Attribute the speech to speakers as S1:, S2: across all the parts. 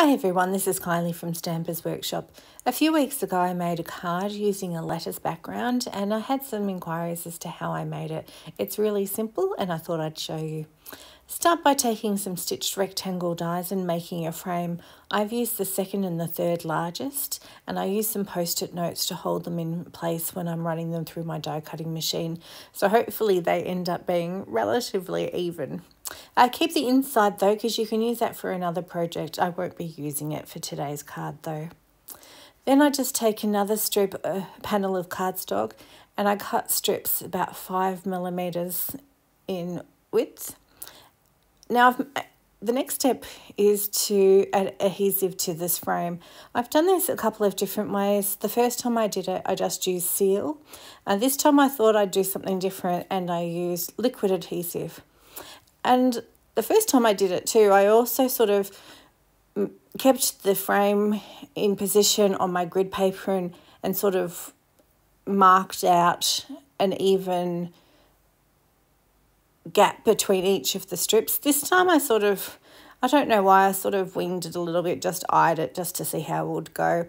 S1: Hi everyone, this is Kylie from Stampers Workshop. A few weeks ago I made a card using a lattice background and I had some inquiries as to how I made it. It's really simple and I thought I'd show you. Start by taking some stitched rectangle dies and making a frame. I've used the second and the third largest and I use some post-it notes to hold them in place when I'm running them through my die cutting machine. So hopefully they end up being relatively even. Uh, keep the inside though because you can use that for another project. I won't be using it for today's card though. Then I just take another strip, a uh, panel of cardstock and I cut strips about five millimeters in width now, the next step is to add adhesive to this frame. I've done this a couple of different ways. The first time I did it, I just used seal. And this time I thought I'd do something different and I used liquid adhesive. And the first time I did it too, I also sort of kept the frame in position on my grid paper and, and sort of marked out an even gap between each of the strips. This time I sort of, I don't know why, I sort of winged it a little bit, just eyed it just to see how it would go.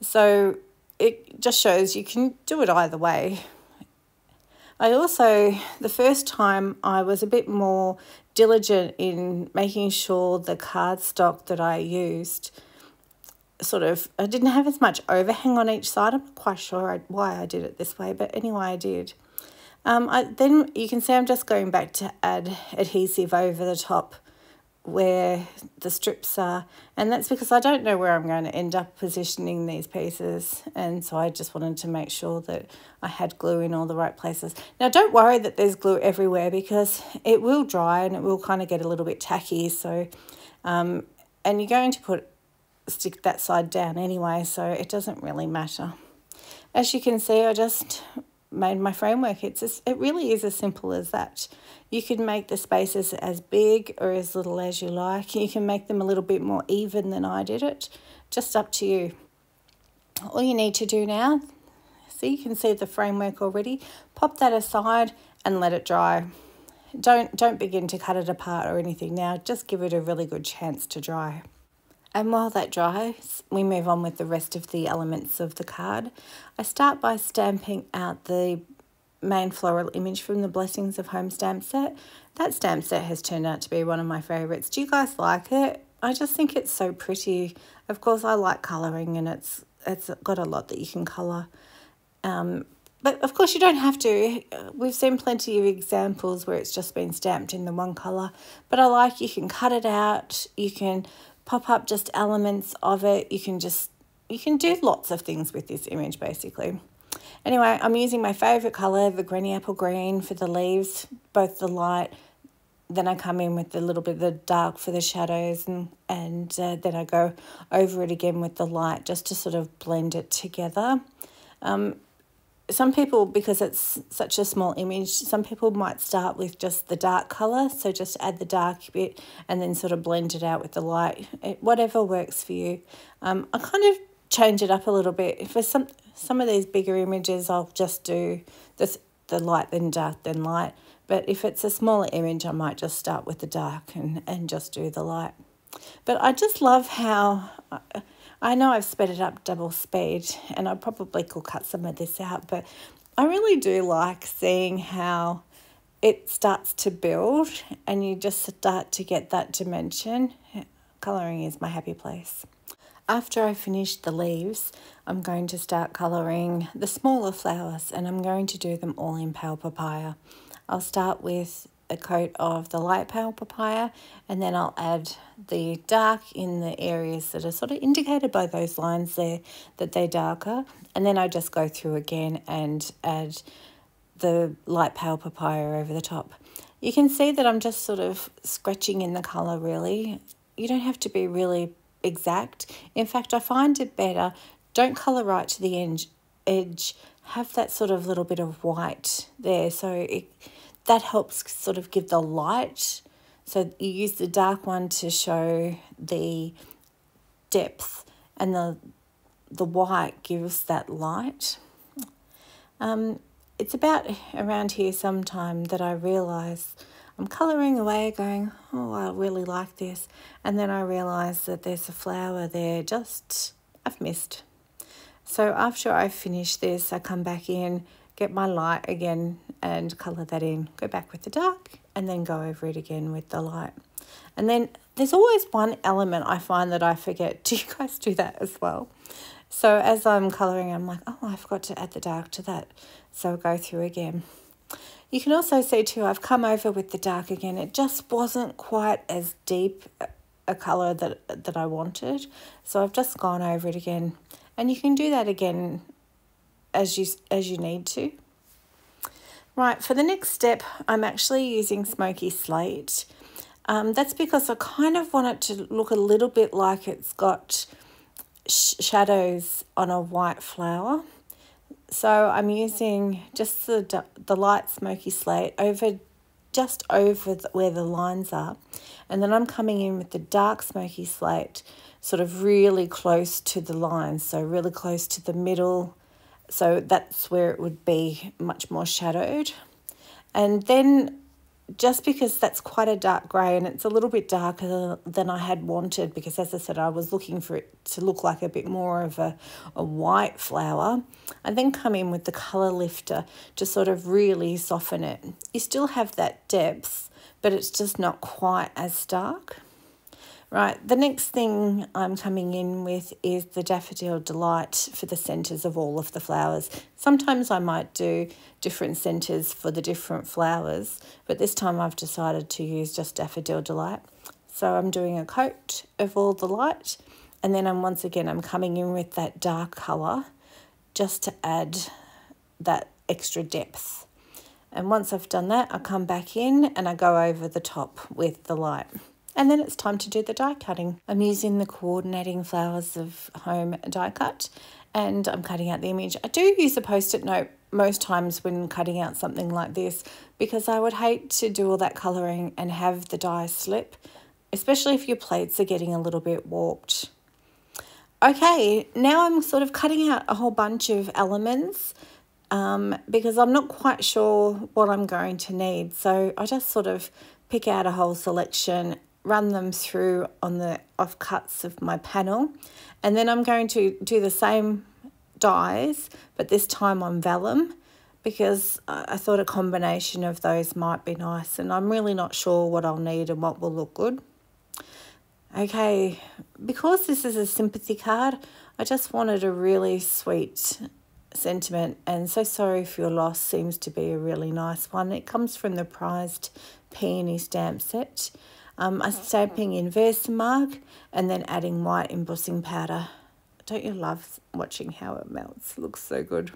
S1: So it just shows you can do it either way. I also, the first time I was a bit more diligent in making sure the cardstock that I used sort of, I didn't have as much overhang on each side. I'm not quite sure why I did it this way, but anyway, I did. Um, I, then you can see I'm just going back to add adhesive over the top where the strips are and that's because I don't know where I'm going to end up positioning these pieces and so I just wanted to make sure that I had glue in all the right places. Now don't worry that there's glue everywhere because it will dry and it will kind of get a little bit tacky so um, and you're going to put stick that side down anyway so it doesn't really matter. As you can see I just made my framework. It's just, it really is as simple as that. You can make the spaces as big or as little as you like. You can make them a little bit more even than I did it. Just up to you. All you need to do now, so you can see the framework already, pop that aside and let it dry. Don't, don't begin to cut it apart or anything now. Just give it a really good chance to dry. And while that dries, we move on with the rest of the elements of the card. I start by stamping out the main floral image from the Blessings of Home stamp set. That stamp set has turned out to be one of my favourites. Do you guys like it? I just think it's so pretty. Of course, I like colouring and it's it's got a lot that you can colour. Um, but of course, you don't have to. We've seen plenty of examples where it's just been stamped in the one colour. But I like you can cut it out. You can pop up just elements of it. You can just, you can do lots of things with this image basically. Anyway, I'm using my favourite colour, the Granny Apple Green for the leaves, both the light, then I come in with a little bit of the dark for the shadows and, and uh, then I go over it again with the light just to sort of blend it together. Um, some people, because it's such a small image, some people might start with just the dark colour. So just add the dark bit and then sort of blend it out with the light. It, whatever works for you. Um, I kind of change it up a little bit. For some some of these bigger images, I'll just do the, the light, then dark, then light. But if it's a smaller image, I might just start with the dark and, and just do the light. But I just love how... Uh, I know I've sped it up double speed and I probably could cut some of this out, but I really do like seeing how it starts to build and you just start to get that dimension. Colouring is my happy place. After I finish the leaves, I'm going to start colouring the smaller flowers and I'm going to do them all in pale papaya. I'll start with a coat of the light pale papaya and then I'll add the dark in the areas that are sort of indicated by those lines there that they're darker and then I just go through again and add the light pale papaya over the top. You can see that I'm just sort of scratching in the colour really. You don't have to be really exact. In fact, I find it better, don't colour right to the edge, edge have that sort of little bit of white there so it that helps sort of give the light. So you use the dark one to show the depth and the, the white gives that light. Um, it's about around here sometime that I realise I'm colouring away going, oh, I really like this. And then I realise that there's a flower there just I've missed. So after I finish this, I come back in, get my light again and colour that in. Go back with the dark and then go over it again with the light. And then there's always one element I find that I forget. Do you guys do that as well? So as I'm colouring, I'm like, oh, I forgot to add the dark to that. So I'll go through again. You can also see too, I've come over with the dark again. It just wasn't quite as deep a colour that, that I wanted. So I've just gone over it again. And you can do that again as you, as you need to. Right, for the next step, I'm actually using Smoky Slate. Um, that's because I kind of want it to look a little bit like it's got sh shadows on a white flower. So I'm using just the, the light smoky slate over just over the, where the lines are. And then I'm coming in with the dark smoky slate sort of really close to the lines, so really close to the middle. So that's where it would be much more shadowed. And then just because that's quite a dark grey and it's a little bit darker than I had wanted because as I said I was looking for it to look like a bit more of a, a white flower I then come in with the colour lifter to sort of really soften it. You still have that depth but it's just not quite as dark. Right, the next thing I'm coming in with is the Daffodil Delight for the centres of all of the flowers. Sometimes I might do different centres for the different flowers, but this time I've decided to use just Daffodil Delight. So I'm doing a coat of all the light, and then I'm once again, I'm coming in with that dark colour just to add that extra depth. And once I've done that, I come back in and I go over the top with the light. And then it's time to do the die cutting. I'm using the coordinating flowers of home die cut and I'm cutting out the image. I do use a post-it note most times when cutting out something like this because I would hate to do all that colouring and have the die slip, especially if your plates are getting a little bit warped. Okay, now I'm sort of cutting out a whole bunch of elements um, because I'm not quite sure what I'm going to need. So I just sort of pick out a whole selection run them through on the offcuts of my panel and then I'm going to do the same dies but this time on vellum because I thought a combination of those might be nice and I'm really not sure what I'll need and what will look good. Okay, because this is a sympathy card, I just wanted a really sweet sentiment and so sorry for your loss seems to be a really nice one. It comes from the prized peony stamp set um, I'm stamping in Versamark and then adding white embossing powder. Don't you love watching how it melts? Looks so good.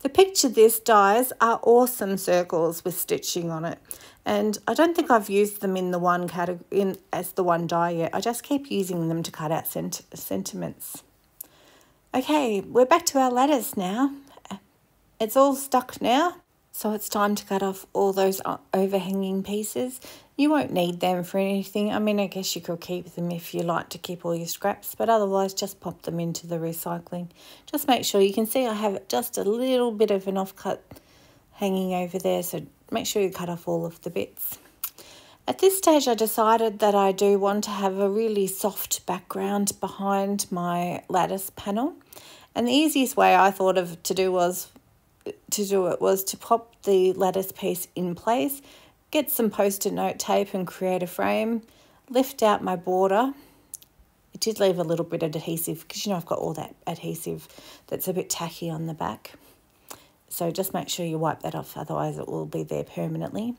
S1: The picture this dies are awesome circles with stitching on it. And I don't think I've used them in the one category in as the one die yet. I just keep using them to cut out sent sentiments. Okay, we're back to our lattice now. It's all stuck now. So it's time to cut off all those uh, overhanging pieces. You won't need them for anything. I mean, I guess you could keep them if you like to keep all your scraps, but otherwise just pop them into the recycling. Just make sure you can see I have just a little bit of an offcut hanging over there, so make sure you cut off all of the bits. At this stage, I decided that I do want to have a really soft background behind my lattice panel. And the easiest way I thought of to do was to do it was to pop the lattice piece in place, get some post-it note tape and create a frame, lift out my border. It did leave a little bit of adhesive because you know I've got all that adhesive that's a bit tacky on the back. So just make sure you wipe that off, otherwise it will be there permanently.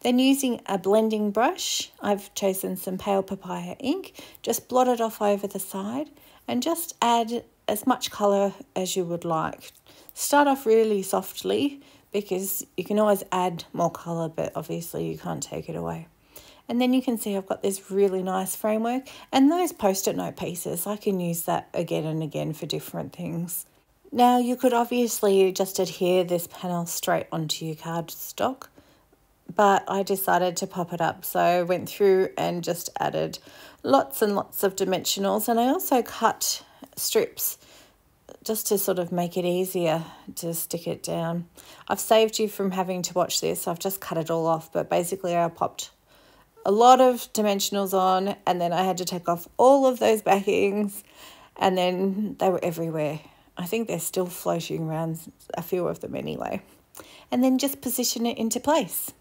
S1: Then using a blending brush, I've chosen some pale papaya ink, just blot it off over the side and just add as much colour as you would like Start off really softly because you can always add more colour, but obviously you can't take it away. And then you can see I've got this really nice framework and those post-it note pieces, I can use that again and again for different things. Now you could obviously just adhere this panel straight onto your cardstock, but I decided to pop it up. So I went through and just added lots and lots of dimensionals and I also cut strips just to sort of make it easier to stick it down. I've saved you from having to watch this. I've just cut it all off, but basically I popped a lot of dimensionals on and then I had to take off all of those backings and then they were everywhere. I think they're still floating around, a few of them anyway. And then just position it into place.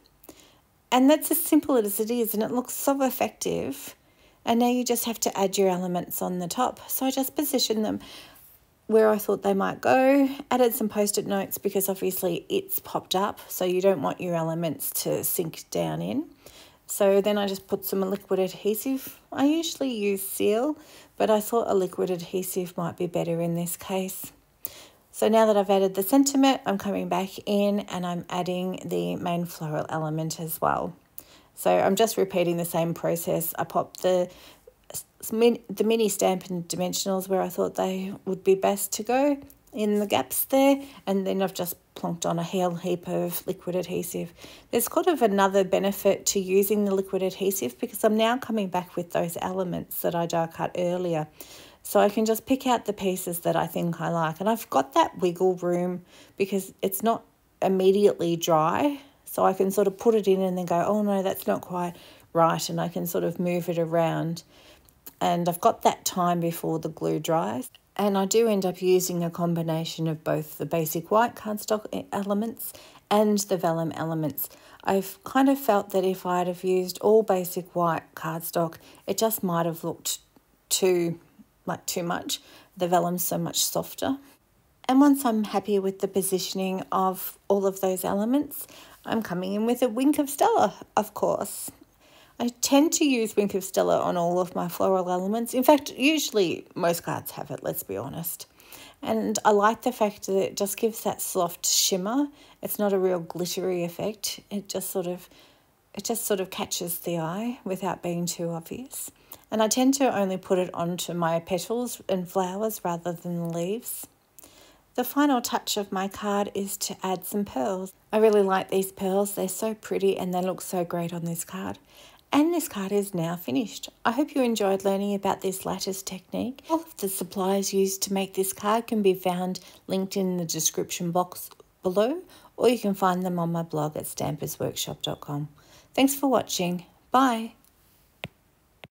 S1: And that's as simple as it is and it looks so effective. And now you just have to add your elements on the top. So I just positioned them where I thought they might go, added some post-it notes because obviously it's popped up, so you don't want your elements to sink down in. So then I just put some liquid adhesive. I usually use seal, but I thought a liquid adhesive might be better in this case. So now that I've added the sentiment, I'm coming back in and I'm adding the main floral element as well. So I'm just repeating the same process. I popped the the mini Stampin' Dimensionals where I thought they would be best to go in the gaps there and then I've just plonked on a whole heap of liquid adhesive. There's kind of another benefit to using the liquid adhesive because I'm now coming back with those elements that I die cut earlier. So I can just pick out the pieces that I think I like and I've got that wiggle room because it's not immediately dry so I can sort of put it in and then go oh no that's not quite right and I can sort of move it around and I've got that time before the glue dries. And I do end up using a combination of both the basic white cardstock elements and the vellum elements. I've kind of felt that if I'd have used all basic white cardstock, it just might have looked too, like too much. The vellum's so much softer. And once I'm happy with the positioning of all of those elements, I'm coming in with a wink of Stella, of course. I tend to use Wink of Stella on all of my floral elements. In fact, usually most cards have it, let's be honest. And I like the fact that it just gives that soft shimmer. It's not a real glittery effect. It just sort of it just sort of catches the eye without being too obvious. And I tend to only put it onto my petals and flowers rather than the leaves. The final touch of my card is to add some pearls. I really like these pearls. They're so pretty and they look so great on this card. And this card is now finished. I hope you enjoyed learning about this lattice technique. All of the supplies used to make this card can be found linked in the description box below or you can find them on my blog at stampersworkshop.com. Thanks for watching. Bye.